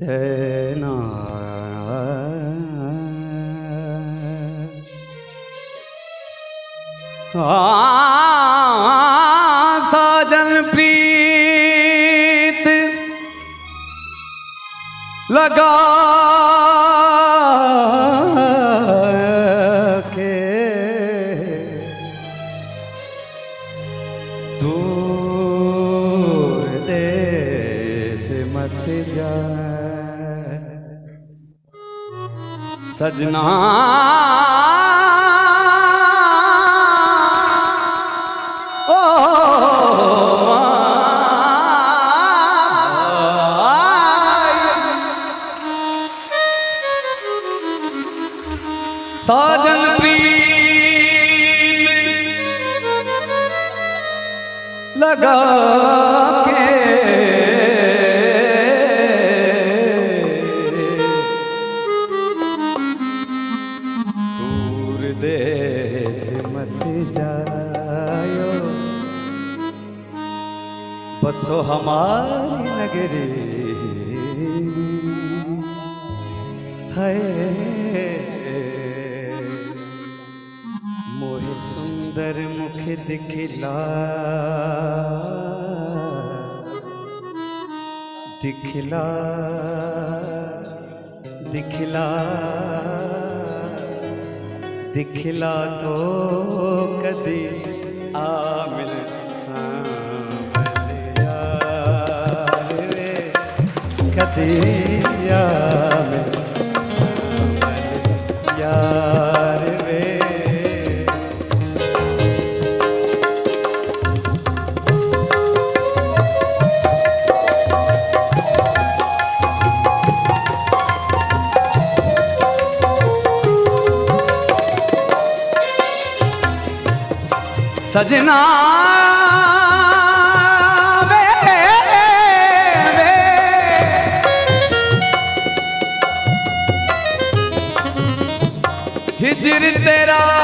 तेना साजन प्रीत लगा के दूर देश मत जा सजना ओ साजन दूर देश मत जायो। बसो हमारी नगरी। है मोहे सुंदर मुख दिखला। दिखला। दिखला। दिखला तो कदी आमिल सांभल यार वे कदी आमिल ਸਜਨਾ ਵੇ ਤੇਰਾ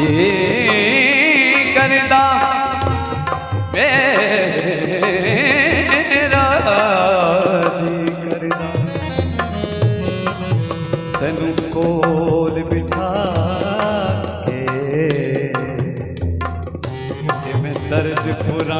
जी करदा मेरा जी करदा। तनु कोल बिठा के मैं दर्द पुराने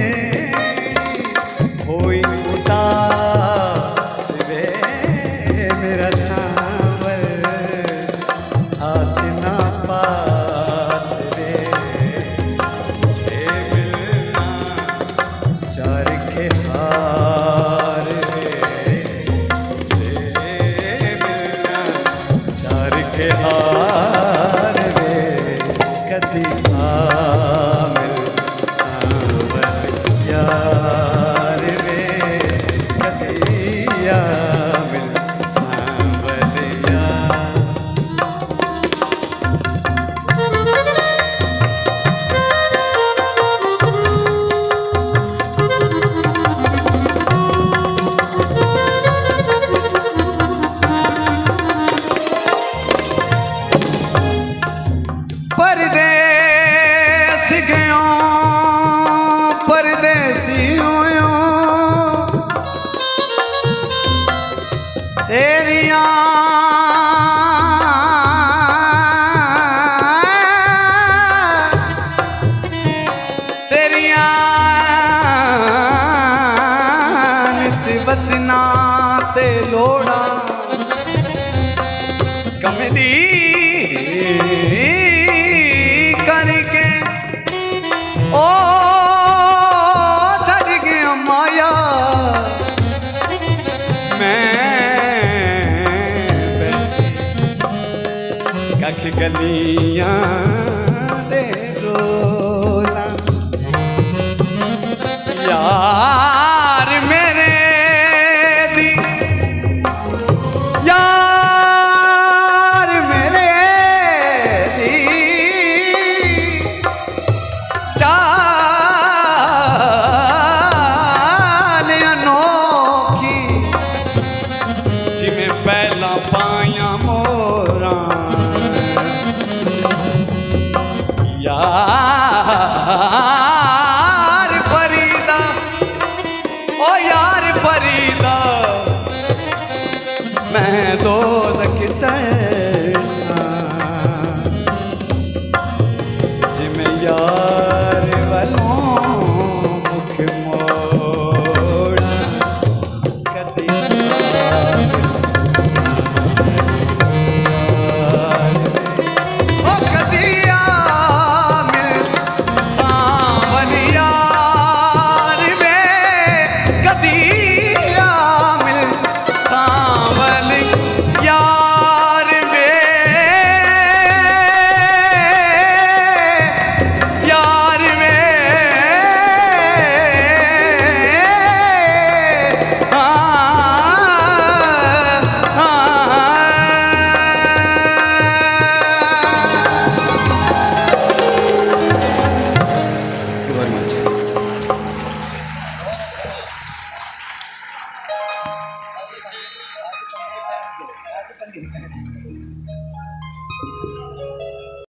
ಕಥೆ ಆ ਪਰਦੇਸ ਗਿਓ ਪਰਦੇਸੀ ਹੋਇਓ ਤੇਰੀਆਂ ਤੇਰੀਆਂ ਨਿਤ ਬਦਨਾ ਤੇ ਲੋੜਾ। ਕਮਲੀ ਵਿੱਚ ਗਲੀਆਂ ਦੇ ਰੋਲਾ। ਯਾਰ फरीदा। मैं दो किसे